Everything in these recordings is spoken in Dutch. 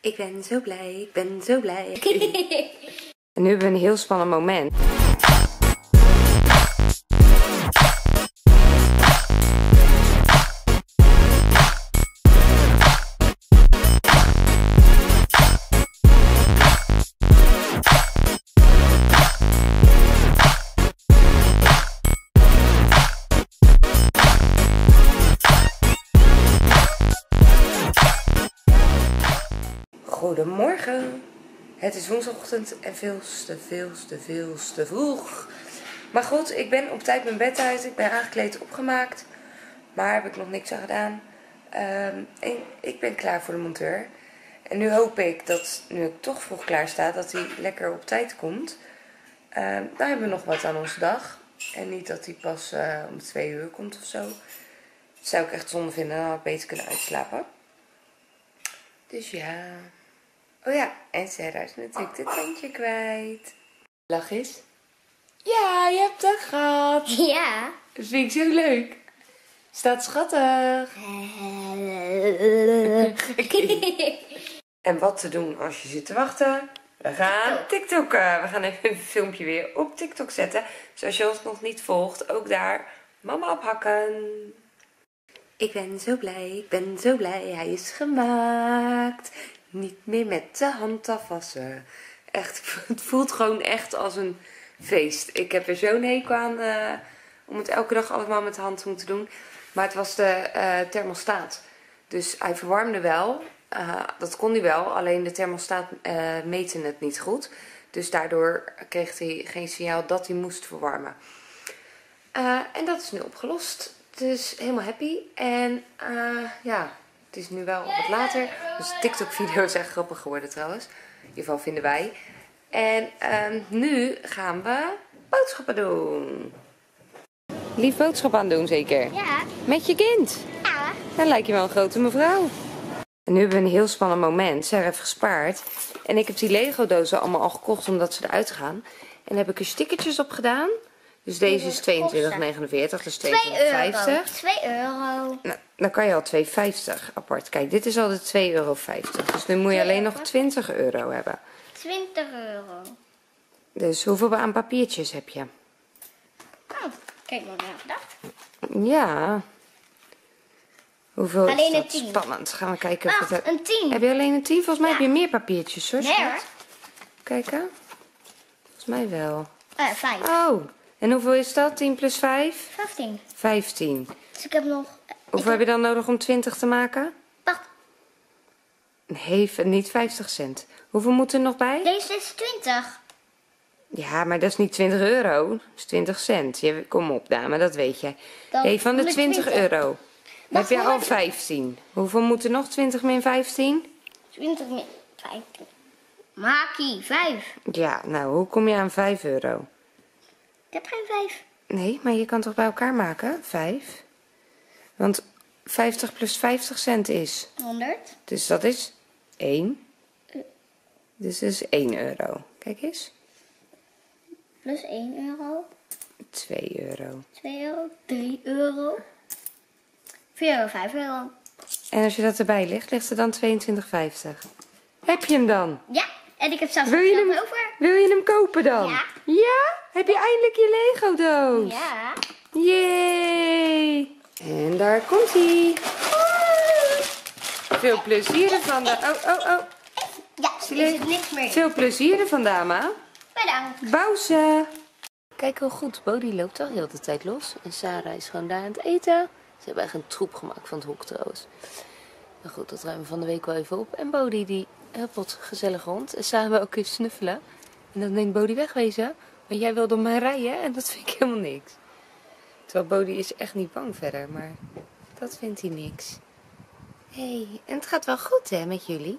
Ik ben zo blij, ik ben zo blij. en nu hebben we een heel spannend moment. Het is woensdagochtend en veel te, veel te, veel te vroeg. Maar goed, ik ben op tijd mijn bed uit. Ik ben aangekleed, opgemaakt. Maar heb ik nog niks aan gedaan. Ehm, en ik ben klaar voor de monteur. En nu hoop ik dat, nu ik toch vroeg klaar sta, dat hij lekker op tijd komt. Ehm, dan hebben we nog wat aan onze dag. En niet dat hij pas uh, om twee uur komt of zo. Zou ik echt zonde vinden. Dan had ik beter kunnen uitslapen. Dus ja. Oh ja, en Sarah is natuurlijk dit tandje kwijt. Lach eens. Ja, je hebt dat gehad. Ja. Dat vind ik zo leuk. Staat schattig. en wat te doen als je zit te wachten? We gaan TikTokken. We gaan even een filmpje weer op TikTok zetten. Dus als je ons nog niet volgt, ook daar mama ophakken. Ik ben zo blij, ik ben zo blij, hij is gemaakt. Niet meer met de hand afwassen. Echt, het voelt gewoon echt als een feest. Ik heb er zo'n hekel aan uh, om het elke dag allemaal met de hand te moeten doen. Maar het was de uh, thermostaat. Dus hij verwarmde wel. Uh, dat kon hij wel, alleen de thermostaat meette het niet goed. Dus daardoor kreeg hij geen signaal dat hij moest verwarmen. en dat is nu opgelost. Dus helemaal happy. En ja, het is nu wel wat later. Dus TikTok-video is echt grappig geworden trouwens. In ieder geval vinden wij. En um, nu gaan we boodschappen doen. Lief boodschap aan doen zeker? Ja. Met je kind? Ja. Dan lijkt je wel een grote mevrouw. En nu hebben we een heel spannend moment. Sarah heeft gespaard. En ik heb die Lego dozen allemaal al gekocht omdat ze eruit gaan. En daar heb ik er stickertjes op gedaan. Dus deze is 22,49, dus 2,50 euro. 2 euro. Nou, dan kan je al 2,50 apart. Kijk, dit is al de 2,50 euro. Dus nu moet je alleen nog 20 euro hebben. 20 euro. Dus hoeveel aan papiertjes heb je? Oh, kijk maar naar gedacht. Ja. Hoeveel alleen is een 10. Spannend. Gaan we kijken of Oh, het... een 10. Heb je alleen een 10? Volgens mij Ja. heb je meer papiertjes hoor. Nee schat. hoor. Kijken. Volgens mij wel. Eh, 5. Oh, en hoeveel is dat? 10 plus 5? 15. 15. Dus ik heb nog... Hoeveel heb je dan nodig om 20 te maken? Wacht, Nee, v- niet 50 cent. Hoeveel moet er nog bij? deze is 20. Ja, maar dat is niet 20 euro. Dat is 20 cent. Je, kom op, dame, dat weet jij. Dan hey, van de 20 120. euro heb je al 100. 15. Hoeveel moet er nog? 20 min 15? 20 min 15. Maakie, 5. Ja, nou, hoe kom je aan 5 euro? Ik heb geen 5. Nee, maar je kan toch bij elkaar maken? 5. Want 50 plus 50 cent is. 100. Dus dat is 1. Dus dat is 1 euro. Kijk eens. Plus 1 euro. 2 euro. 2 euro. 3 euro. 4 euro, 5 euro. En als je dat erbij ligt, ligt er dan 22,50. Heb je hem dan? Ja, en ik heb zelfs Wil je hem- over. Wil je hem kopen dan? Ja. Ja? Heb je eindelijk je Lego doos? Ja. Yay! En daar komt hij. Veel plezier ervan. da- Oh, oh, oh. Ja, er is het niks meer. in. Veel plezier ervan, dama. Bedankt. Bouwse. Kijk hoe goed. Bodie loopt al heel de tijd los. En Sarah is gewoon daar aan het eten. Ze hebben echt een troep gemaakt van het hok trouwens. Maar goed, dat ruimen we van de week wel even op. En Bodie die huppelt gezellig rond. En samen ook eens snuffelen. En dan denkt Bodie wegwezen. Maar jij wilde op mij rijden en dat vind ik helemaal niks. Terwijl Bodie is echt niet bang verder. Maar dat vindt hij niks. Hé, hey, en het gaat wel goed hè met jullie?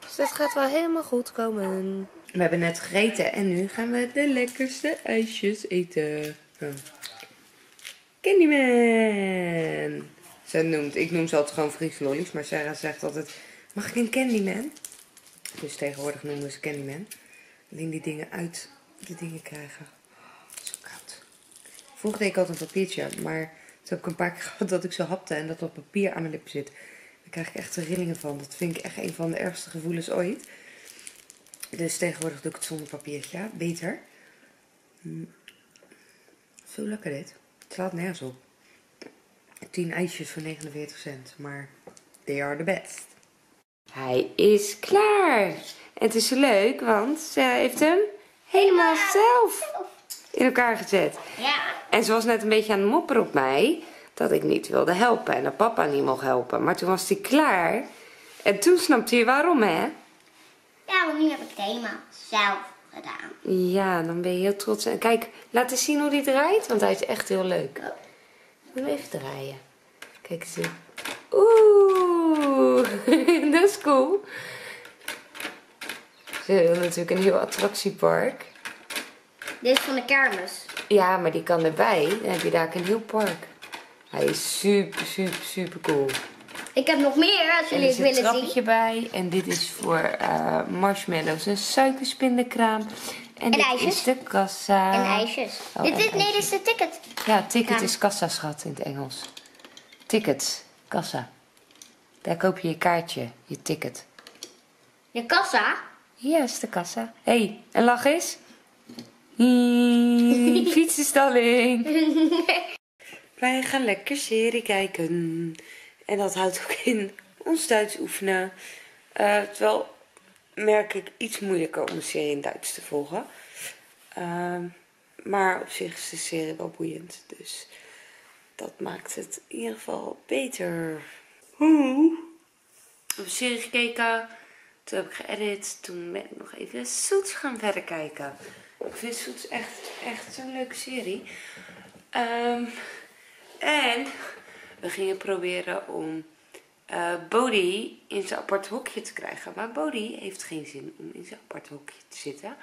Dus dat gaat wel helemaal goed komen. We hebben net gegeten en nu gaan we de lekkerste ijsjes eten. Oh. Candyman. Ze noemt, ik noem ze altijd gewoon Fries lollies, maar Sarah zegt altijd, mag ik een Candyman? Dus tegenwoordig noemen we ze Candyman. Alleen die dingen uit de dingen krijgen. Zo koud. Vroeger deed ik altijd een papiertje, maar toen heb ik een paar keer gehad dat ik zo hapte en dat dat papier aan mijn lip zit. Daar krijg ik echt rillingen van. Dat vind ik echt een van de ergste gevoelens ooit. Dus tegenwoordig doe ik het zonder papiertje. Beter. Mm. Zo lekker dit. Het slaat nergens op. 10 ijsjes voor 49 cent. Maar they are the best. Hij is klaar. En het is zo leuk, want ze heeft hem helemaal zelf in elkaar gezet. Ja. En ze was net een beetje aan het mopperen op mij dat ik niet wilde helpen en dat papa niet mocht helpen. Maar toen was hij klaar en toen snapte hij waarom, hè? Ja, want nu heb ik het helemaal zelf gedaan. Ja, dan ben je heel trots. En kijk, laat eens zien hoe die draait, want hij is echt heel leuk. Moet hem even draaien. Kijk eens. Oeh, dat is cool. Ze hebben natuurlijk een heel attractiepark. Dit is van de kermis. Ja, maar die kan erbij. Dan heb je daar een heel park. Hij is super, super, super cool. Ik heb nog meer als En jullie er het zit een willen trappetje zien. bij. En dit is voor eh, marshmallows, een suikerspinderkraam. En, dit ijsjes. is de kassa. En ijsjes. Oh, dit en is, nee, dit is de ticket. Ja, ticket Ja. is kassa, schat, in het Engels. Tickets, kassa. Daar koop je je kaartje, je ticket. De kassa. Hier is de kassa. Hé, hey, en lach eens. Hmm, Fietsenstalling. Wij gaan lekker serie kijken. En dat houdt ook in ons Duits oefenen. Eh, terwijl merk ik iets moeilijker om een serie in Duits te volgen. Ehm, maar op zich is de serie wel boeiend. Dus dat maakt het in ieder geval beter. Oeh. Ik heb een serie gekeken. Toen heb ik geëdit. Toen ben ik nog even Soets gaan verder kijken. Ik vind Soets echt, echt zo'n leuke serie. Ehm, en we gingen proberen om eh Bodhi in zijn apart hokje te krijgen. Maar Bodhi heeft geen zin om in zijn apart hokje te zitten.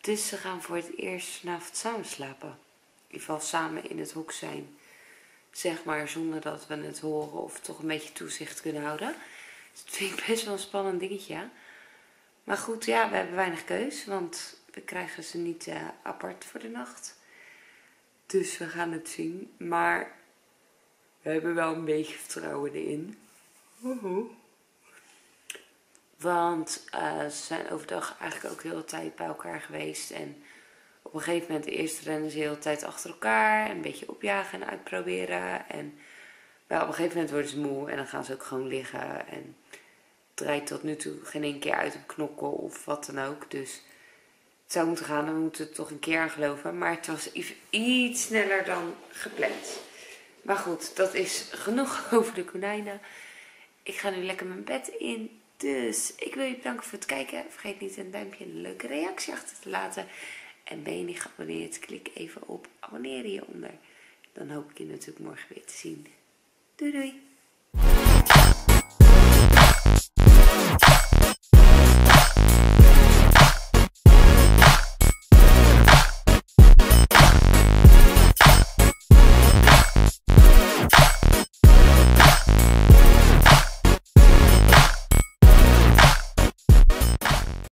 Dus ze gaan voor het eerst vanavond samen slapen. In ieder geval samen in het hok zijn. Zeg maar zonder dat we het horen of toch een beetje toezicht kunnen houden. Dat vind ik best wel een spannend dingetje. Maar goed, ja, we hebben weinig keus. Want we krijgen ze niet eh, apart voor de nacht. Dus we gaan het zien. Maar we hebben wel een beetje vertrouwen erin. Woehoe. Want eh, ze zijn overdag eigenlijk ook heel de tijd bij elkaar geweest. En op een gegeven moment, eerst rennen ze de hele tijd achter elkaar. Een beetje opjagen en uitproberen. En ja, op een gegeven moment worden ze moe en dan gaan ze ook gewoon liggen. En het draait tot nu toe geen één keer uit op knokken of wat dan ook. Dus het zou moeten gaan, we moeten toch een keer aan geloven. Maar het was iets sneller dan gepland. Maar goed, dat is genoeg over de konijnen. Ik ga nu lekker mijn bed in. Dus ik wil je bedanken voor het kijken. Vergeet niet een duimpje en een leuke reactie achter te laten. En ben je niet geabonneerd, klik even op abonneren hieronder. Dan hoop ik je natuurlijk morgen weer te zien. 对对